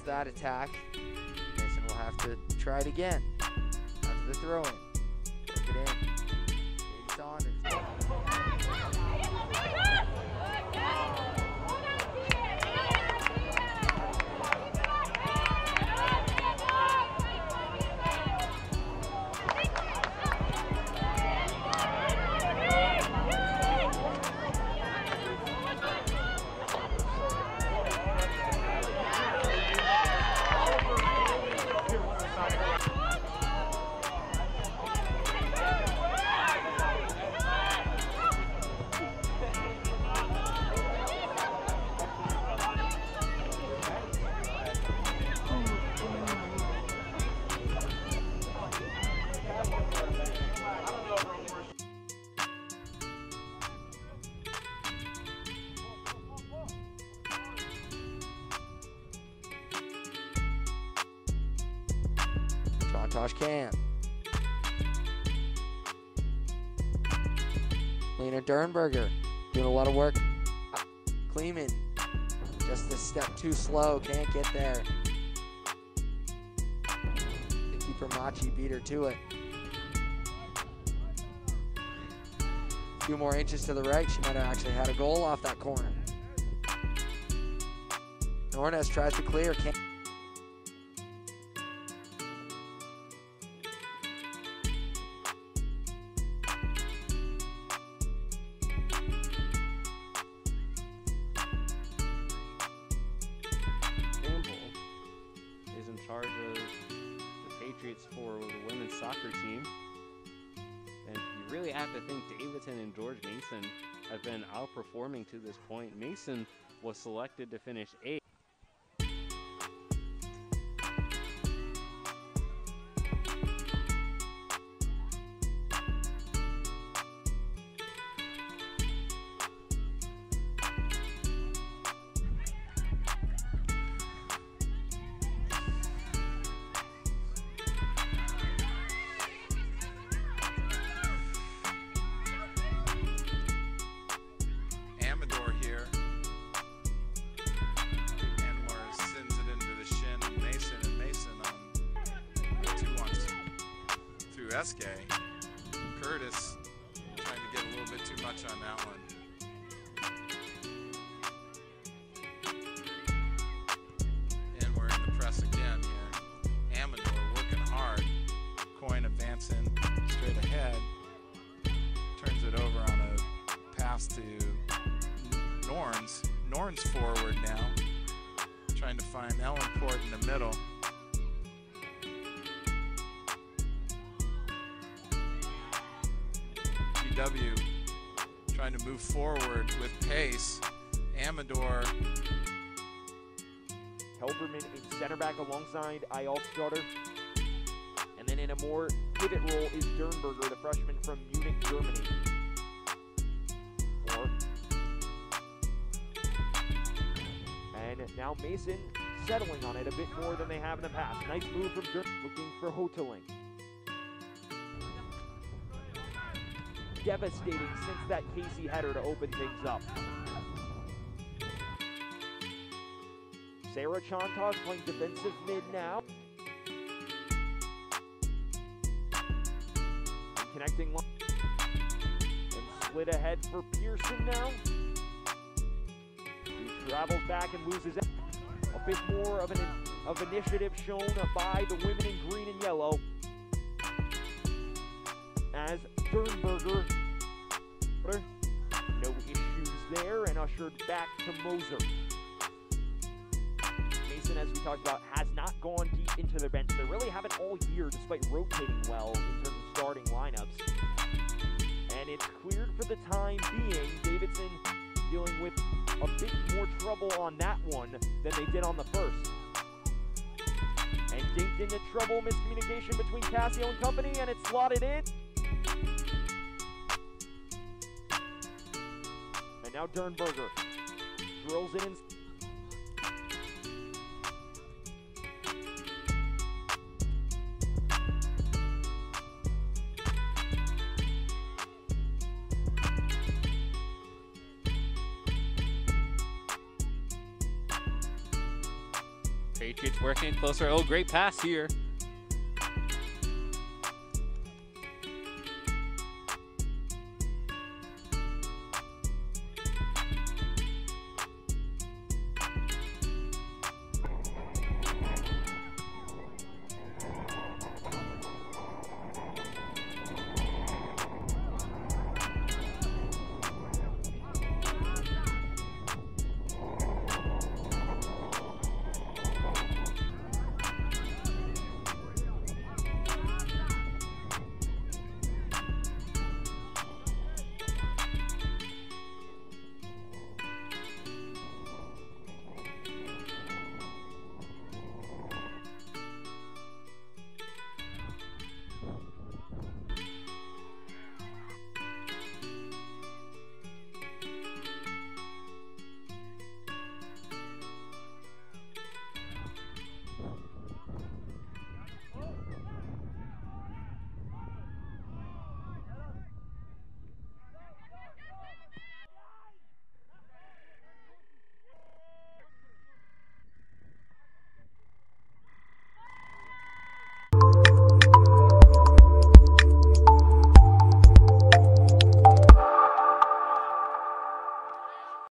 gets that attack. Mason will have to try it again. After the throw in. It in. Tosh Cam. Lina Dirnberger doing a lot of work. Kleeman just a step too slow, can't get there. The keeper Machi beat her to it. A few more inches to the right, she might have actually had a goal off that corner. Nornes tries to clear, can't. Patriots for the women's soccer team. And you really have to think Davidson and George Mason have been outperforming to this point. Mason was selected to finish eighth. SK. Curtis trying to get a little bit too much on that one. And we're in the press again here. Amador working hard. Coin advancing straight ahead. Turns it over on a pass to Norns. Norns forward now. Trying to find Ellenport in the middle. GW trying to move forward with pace. Amador Helberman in center back alongside Ayalfstarter. And then in a more pivot role is Dirnberger, the freshman from Munich, Germany. Four. And now Mason settling on it a bit more than they have in the past. Nice move from Dern, looking for Hoteling. Devastating since that Casey header to open things up. Sarah Chantos playing defensive mid now. Connecting line. And slid ahead for Pearson now. Who travels back and loses. A bit more of an of initiative shown by the women in green and yellow. As Sternberger, no issues there, and ushered back to Moser. Mason, as we talked about, has not gone deep into their bench. They really haven't all year, despite rotating well in terms of starting lineups. And it's cleared for the time being. Davidson dealing with a bit more trouble on that one than they did on the first. And dinked into trouble, miscommunication between Casio and company, and it's slotted in. And now Dirnberger drills it in. Patriots working closer. Oh, great pass here